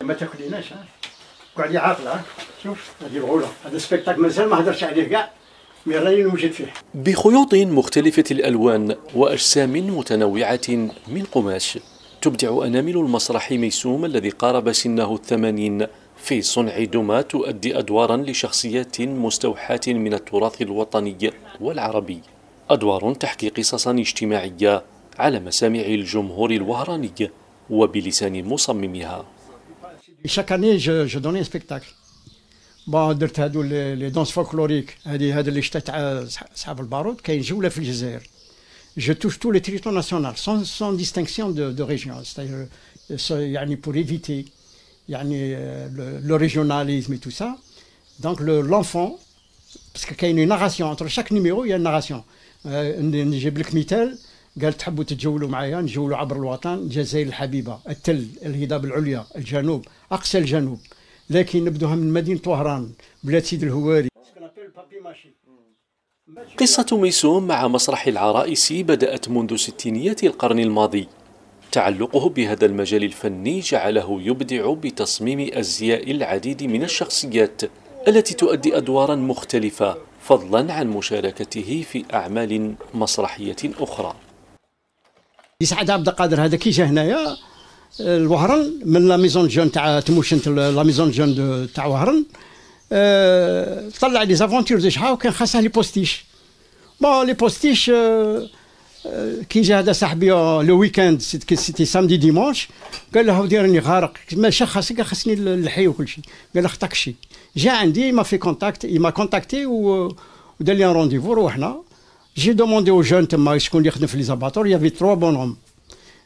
ما تاكليناش قعدي عاطله شوف هذه بغوله هذا spectacle مازال ما هضرتش عليه كاع مي راني نوجد فيه. بخيوط مختلفة الألوان وأجسام متنوعة من قماش تبدع أنامل المسرح ميسوم الذي قارب سنه الثمانين في صنع دمى تؤدي أدوارا لشخصيات مستوحاة من التراث الوطني والعربي. أدوار تحكي قصصا اجتماعية على مسامع الجمهور الوهراني وبلسان مصممها chaque année je, je donnais un spectacle bon درت هادو لي دونس فولكلوريك هذه هذا اللي شتا تاع صحاب البارود كاين جوله في الجزائر je touche tous les territoires nationaux sans, sans distinction de, de région c'est-à-dire يعني pour éviter يعني le, le régionalisme et tout ça donc l'enfant parce que كاين une narration entre chaque numéro il y a une narration نجيب لك مثال قال تحبوا تتجولوا معايا؟ نجولوا عبر الوطن الجزائر الحبيبة التل الهضاب العليا الجنوب أقصى الجنوب. لكن نبدوها من مدينة وهران بلاد سيد الهواري. قصة ميسوم مع مسرح العرائس بدأت منذ ستينيات القرن الماضي. تعلقه بهذا المجال الفني جعله يبدع بتصميم أزياء العديد من الشخصيات التي تؤدي أدوارا مختلفة فضلا عن مشاركته في أعمال مسرحية أخرى. يسعد عبد القادر. هذا كي جا هنايا؟ الوهران من la maison jeunes تاع تموشنت la maison jeunes تاع وهران. أه طلع les aventures دو شحال وكان خاصه les postiches. Bon les postiches أه كي جا هذا صاحبي le week-end c'était samedi dimanche قال له هاودي راني غارق. ماشي خاصك خاصني الحي وكل شيء قال له خطاك شي. جا عندي ما في كونتاكت ما كونتاكتي ودار لي رونديفو روحنا. J'ai demandé aux jeunes, est-ce qu'on dans les abattoirs? Il y avait trois bonhommes.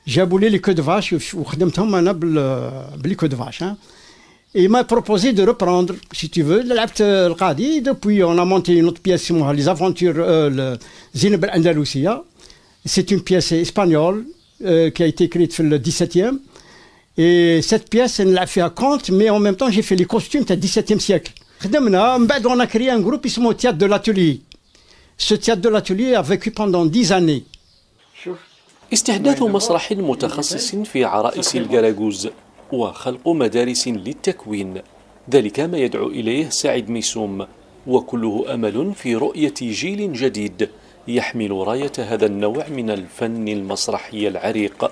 J'ai voulu les queues de vache, les queues de vache. Hein. Et il m'a proposé de reprendre, si tu veux, l'acte euh, le Qadi. Depuis, on a monté une autre pièce, les aventures, euh, le Zineb ben Andalusia. C'est une pièce espagnole euh, qui a été écrite le 17e. Et cette pièce, elle l'a fait à compte, mais en même temps, j'ai fait les costumes du 17e siècle. On a créé un groupe qui se Théâtre de l'Atelier. Ce théâtre de l'Atelier a vécu pendant 10 années. استحداث مسرح متخصص في عرائس الجراجوز وخلق مدارس للتكوين ذلك ما يدعو إليه سعيد ميسوم وكله أمل في رؤية جيل جديد يحمل راية هذا النوع من الفن المسرحي العريق